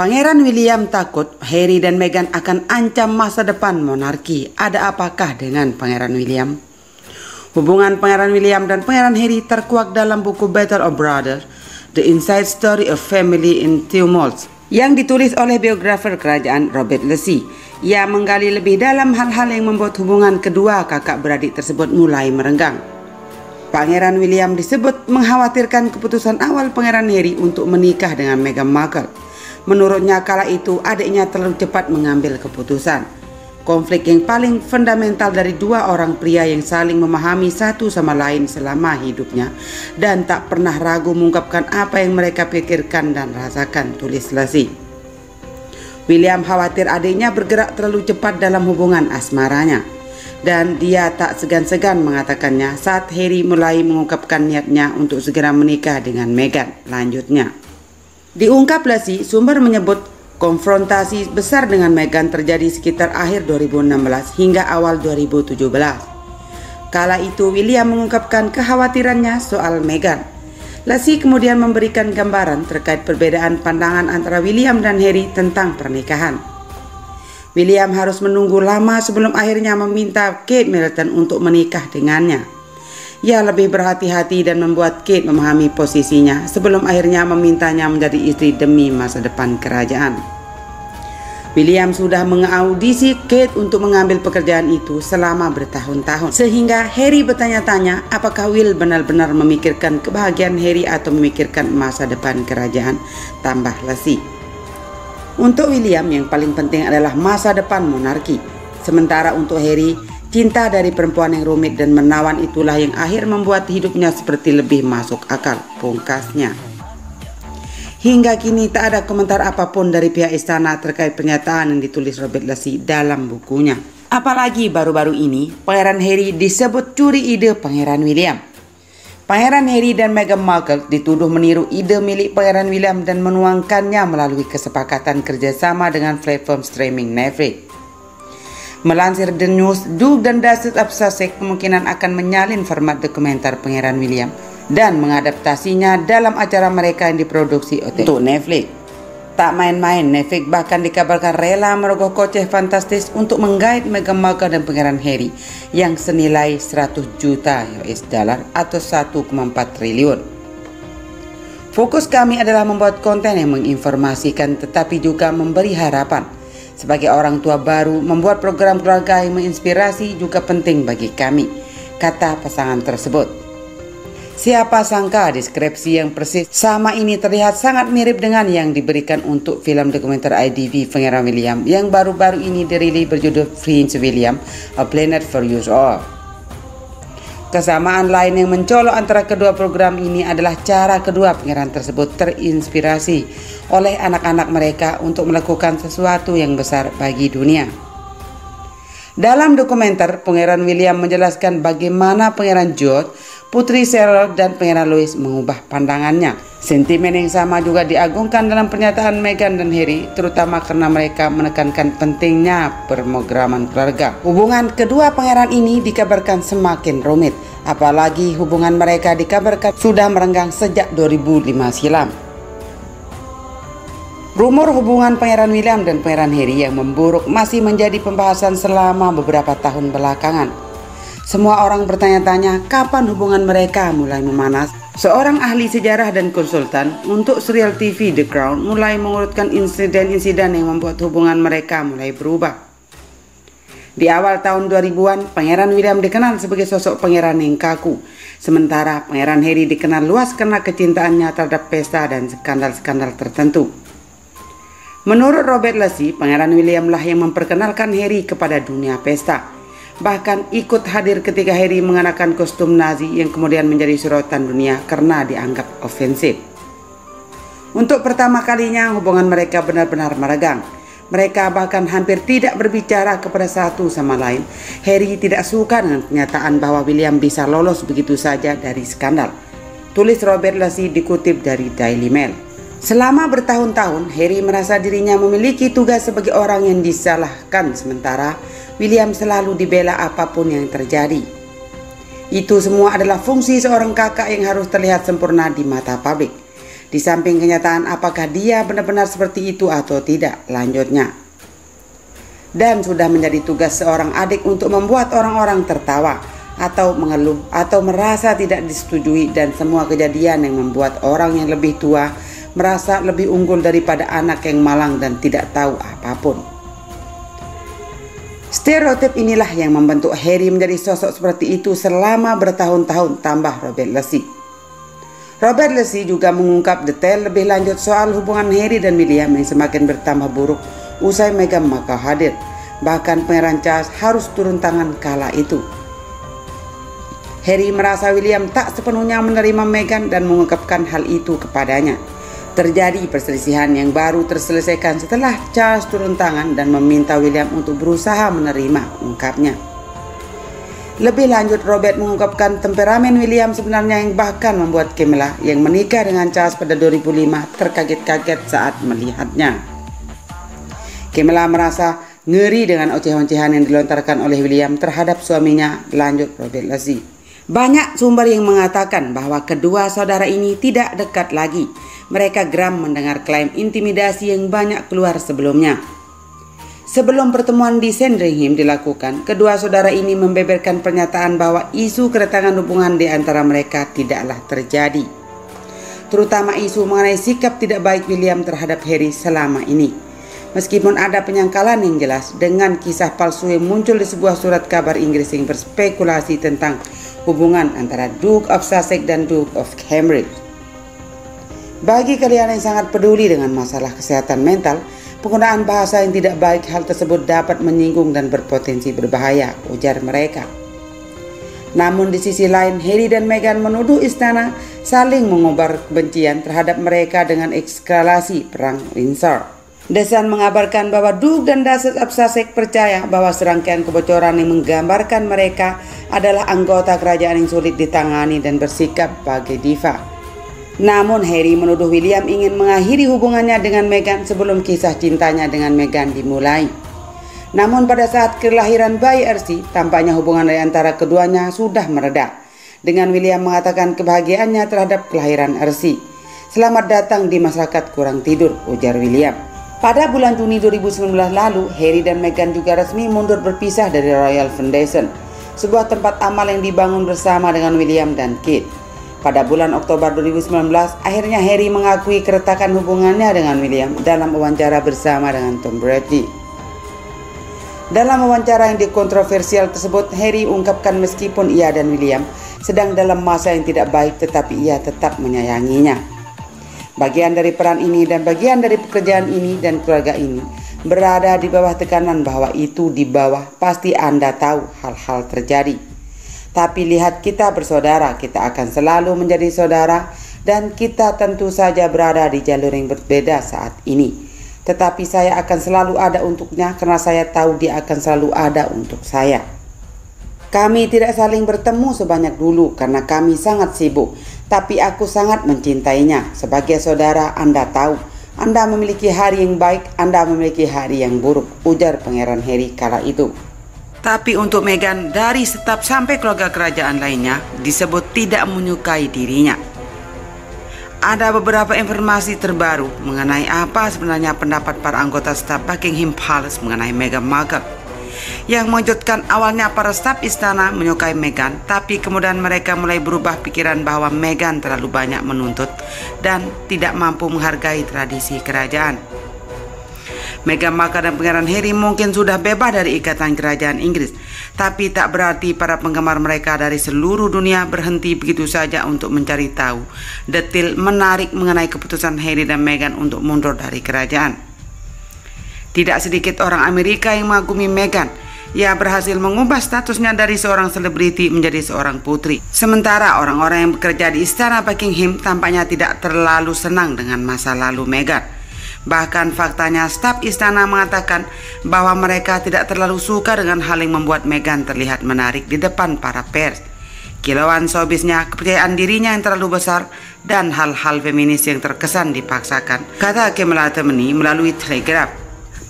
Pangeran William takut Harry dan Meghan akan ancam masa depan monarki. Ada apakah dengan Pangeran William? Hubungan Pangeran William dan Pangeran Harry terkuak dalam buku Battle of Brothers, The Inside Story of Family in Tumult, yang ditulis oleh biografer kerajaan Robert Lacey. Ia menggali lebih dalam hal-hal yang membuat hubungan kedua kakak beradik tersebut mulai merenggang. Pangeran William disebut mengkhawatirkan keputusan awal Pangeran Harry untuk menikah dengan Meghan Markle. Menurutnya kala itu adiknya terlalu cepat mengambil keputusan. Konflik yang paling fundamental dari dua orang pria yang saling memahami satu sama lain selama hidupnya dan tak pernah ragu mengungkapkan apa yang mereka pikirkan dan rasakan, tulis Lasi. William khawatir adiknya bergerak terlalu cepat dalam hubungan asmaranya dan dia tak segan-segan mengatakannya saat Harry mulai mengungkapkan niatnya untuk segera menikah dengan Meghan. Lanjutnya, Diungkap Lesi, sumber menyebut konfrontasi besar dengan Meghan terjadi sekitar akhir 2016 hingga awal 2017. Kala itu William mengungkapkan kekhawatirannya soal Meghan. Lesi kemudian memberikan gambaran terkait perbedaan pandangan antara William dan Harry tentang pernikahan. William harus menunggu lama sebelum akhirnya meminta Kate Middleton untuk menikah dengannya. Ia lebih berhati-hati dan membuat Kate memahami posisinya sebelum akhirnya memintanya menjadi istri demi masa depan kerajaan. William sudah mengaudisi Kate untuk mengambil pekerjaan itu selama bertahun-tahun. Sehingga Harry bertanya-tanya apakah Will benar-benar memikirkan kebahagiaan Harry atau memikirkan masa depan kerajaan. Tambah lesi. Untuk William yang paling penting adalah masa depan monarki. Sementara untuk Harry, Cinta dari perempuan yang rumit dan menawan itulah yang akhir membuat hidupnya seperti lebih masuk akal, pungkasnya. Hingga kini tak ada komentar apa pun dari pihak istana terkait pernyataan yang ditulis Robert Lacey dalam bukunya. Apalagi baru-baru ini, Pangeran Harry disebut curi ide Pangeran William. Pangeran Harry dan Meghan Markle dituduh meniru ide milik Pangeran William dan menuangkannya melalui kesepakatan kerjasama dengan platform streaming Netflix. Melansir The News, Duke dan Duchess of Sussex kemungkinan akan menyalin format dokumenter Pangeran William dan mengadaptasinya dalam acara mereka yang diproduksi untuk Netflix. Tak main-main, Netflix bahkan dikabarkan rela merogoh koceh fantastis untuk menggait Meghan Markle dan Pangeran Harry yang senilai 100 juta US dollar atau 1,4 triliun. Fokus kami adalah membuat konten yang menginformasikan tetapi juga memberi harapan – sebagai orang tua baru, membuat program keluarga yang menginspirasi juga penting bagi kami, kata pasangan tersebut. Siapa sangka deskripsi yang persis sama ini terlihat sangat mirip dengan yang diberikan untuk film dokumenter IDV Pangeran William yang baru-baru ini dirilis berjudul Prince William, A Planet for Us All. Kesamaan lain yang mencolok antara kedua program ini adalah cara kedua pangeran tersebut terinspirasi oleh anak-anak mereka untuk melakukan sesuatu yang besar bagi dunia. Dalam dokumenter, Pangeran William menjelaskan bagaimana Pangeran George, Putri Cheryl, dan Pangeran Louis mengubah pandangannya. Sentimen yang sama juga diagungkan dalam pernyataan Meghan dan Harry, terutama karena mereka menekankan pentingnya pemrograman keluarga. Hubungan kedua pangeran ini dikabarkan semakin rumit, apalagi hubungan mereka dikabarkan sudah merenggang sejak 2005 silam. Rumor hubungan Pangeran William dan Pangeran Harry yang memburuk masih menjadi pembahasan selama beberapa tahun belakangan. Semua orang bertanya-tanya kapan hubungan mereka mulai memanas. Seorang ahli sejarah dan konsultan untuk serial TV The Crown mulai mengurutkan insiden-insiden yang membuat hubungan mereka mulai berubah. Di awal tahun 2000-an, Pangeran William dikenal sebagai sosok pangeran yang kaku. Sementara Pangeran Harry dikenal luas karena kecintaannya terhadap pesta dan skandal-skandal tertentu. Menurut Robert Lacey, Pangeran William lah yang memperkenalkan Harry kepada dunia pesta. Bahkan ikut hadir ketika Harry mengenakan kostum Nazi yang kemudian menjadi sorotan dunia karena dianggap ofensif. Untuk pertama kalinya hubungan mereka benar-benar meregang. Mereka bahkan hampir tidak berbicara kepada satu sama lain. Harry tidak suka dengan kenyataan bahwa William bisa lolos begitu saja dari skandal. Tulis Robert Lacey dikutip dari Daily Mail. Selama bertahun-tahun, Harry merasa dirinya memiliki tugas sebagai orang yang disalahkan, sementara William selalu dibela apa pun yang terjadi. Itu semua adalah fungsi seorang kakak yang harus terlihat sempurna di mata publik. Di samping kenyataan apakah dia benar-benar seperti itu atau tidak, lanjutnya. Dan sudah menjadi tugas seorang adik untuk membuat orang-orang tertawa atau mengeluh atau merasa tidak disetujui dan semua kejadian yang membuat orang yang lebih tua merasa lebih unggul daripada anak yang malang dan tidak tahu apa pun. Stereotip inilah yang membentuk Harry menjadi sosok seperti itu selama bertahun-tahun tambah Robert Leslie. Robert Leslie juga mengungkap detail lebih lanjut soal hubungan Harry dan William yang semakin bertambah buruk usai Meghan Markle hadir. Bahkan Pangeran Charles harus turun tangan kala itu. Harry merasa William tak sepenuhnya menerima Meghan dan mengungkapkan hal itu kepadanya. Terjadi perselisihan yang baru terselesaikan setelah Charles turun tangan dan meminta William untuk berusaha menerima, ungkapnya. Lebih lanjut, Robert mengungkapkan temperamen William sebenarnya yang bahkan membuat Camilla yang menikah dengan Charles pada 2005 terkaget-kaget saat melihatnya. Camilla merasa ngeri dengan ocehan-ocehan yang dilontarkan oleh William terhadap suaminya, lanjut Robert Leslie. Banyak sumber yang mengatakan bahwa kedua saudara ini tidak dekat lagi mereka geram mendengar klaim intimidasi yang banyak keluar sebelumnya. Sebelum pertemuan di Sandringham dilakukan, kedua saudara ini membeberkan pernyataan bahwa isu kedatangan hubungan di antara mereka tidaklah terjadi. Terutama isu mengenai sikap tidak baik William terhadap Harry selama ini. Meskipun ada penyangkalan yang jelas dengan kisah palsu yang muncul di sebuah surat kabar Inggris yang berspekulasi tentang hubungan antara Duke of Sussex dan Duke of Cambridge. Bagi kalian yang sangat peduli dengan masalah kesehatan mental, penggunaan bahasa yang tidak baik hal tersebut dapat menyinggung dan berpotensi berbahaya, ujar mereka. Namun di sisi lain, Harry dan Meghan menuduh istana saling mengobar kebencian terhadap mereka dengan ekskalasi perang Windsor. Desan mengabarkan bahwa Duke dan Duchess of Sussex percaya bahwa serangkaian kebocoran yang menggambarkan mereka adalah anggota kerajaan yang sulit ditangani dan bersikap sebagai diva. Namun Harry menuduh William ingin mengakhiri hubungannya dengan Meghan sebelum kisah cintanya dengan Meghan dimulai. Namun pada saat kelahiran bayi Ersi, tampaknya hubungan antara keduanya sudah mereda. Dengan William mengatakan kebahagiaannya terhadap kelahiran Ersi. Selamat datang di masyarakat kurang tidur, ujar William. Pada bulan Juni 2019 lalu, Harry dan Meghan juga resmi mundur berpisah dari Royal Foundation, sebuah tempat amal yang dibangun bersama dengan William dan Kate. Pada bulan Oktober 2019, akhirnya Harry mengakui keretakan hubungannya dengan William dalam wawancara bersama dengan Tom Brady. Dalam wawancara yang dikontroversial tersebut, Harry ungkapkan meskipun ia dan William sedang dalam masa yang tidak baik tetapi ia tetap menyayanginya. Bagian dari peran ini dan bagian dari pekerjaan ini dan keluarga ini berada di bawah tekanan bahwa itu di bawah pasti Anda tahu hal-hal terjadi. Tapi lihat kita bersaudara, kita akan selalu menjadi saudara dan kita tentu saja berada di jalur yang berbeda saat ini. Tetapi saya akan selalu ada untuknya karena saya tahu dia akan selalu ada untuk saya. Kami tidak saling bertemu sebanyak dulu karena kami sangat sibuk, tapi aku sangat mencintainya. Sebagai saudara, Anda tahu, Anda memiliki hari yang baik, Anda memiliki hari yang buruk, ujar Pangeran Harry kala itu. Tapi untuk Meghan dari staf sampai keluarga kerajaan lainnya disebut tidak menyukai dirinya. Ada beberapa informasi terbaru mengenai apa sebenarnya pendapat para anggota staf Buckingham Palace mengenai Meghan Markle. Yang mengejutkan awalnya para staf istana menyukai Meghan, tapi kemudian mereka mulai berubah pikiran bahwa Meghan terlalu banyak menuntut dan tidak mampu menghargai tradisi kerajaan. Meghan Markle dan Pangeran Harry mungkin sudah bebas dari ikatan kerajaan Inggris, tapi tak berarti para penggemar mereka dari seluruh dunia berhenti begitu saja untuk mencari tahu detail menarik mengenai keputusan Harry dan Meghan untuk mundur dari kerajaan. Tidak sedikit orang Amerika yang mengagumi Meghan. Ia berhasil mengubah statusnya dari seorang selebriti menjadi seorang putri. Sementara orang-orang yang bekerja di istana Buckingham tampaknya tidak terlalu senang dengan masa lalu Meghan. Bahkan faktanya staf istana mengatakan bahwa mereka tidak terlalu suka dengan hal yang membuat Meghan terlihat menarik di depan para pers. Kilauan showbiznya, kepercayaan dirinya yang terlalu besar, dan hal-hal feminis yang terkesan dipaksakan, kata Kamala Temeni melalui telegram.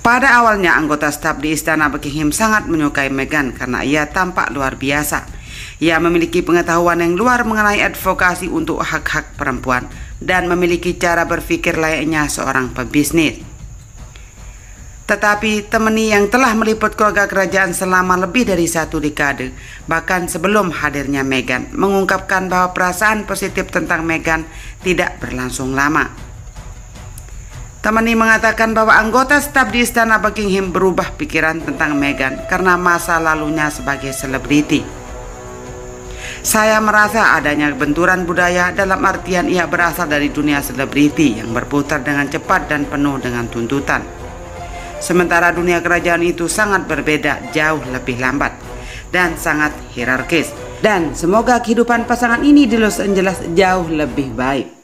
Pada awalnya anggota staf di istana Buckingham sangat menyukai Meghan karena ia tampak luar biasa. Ia memiliki pengetahuan yang luar mengenai advokasi untuk hak-hak perempuan dan memiliki cara berpikir layaknya seorang pebisnis. Tetapi temeni yang telah meliput keluarga kerajaan selama lebih dari satu dekade, bahkan sebelum hadirnya Meghan, mengungkapkan bahwa perasaan positif tentang Meghan tidak berlangsung lama. Temeni mengatakan bahwa anggota staf di Istana Buckingham berubah pikiran tentang Meghan karena masa lalunya sebagai selebriti. Saya merasa adanya benturan budaya dalam artian ia berasal dari dunia selebriti yang berputar dengan cepat dan penuh dengan tuntutan. Sementara dunia kerajaan itu sangat berbeda, jauh lebih lambat dan sangat hierarkis. Dan semoga kehidupan pasangan ini di Los Angeles jauh lebih baik.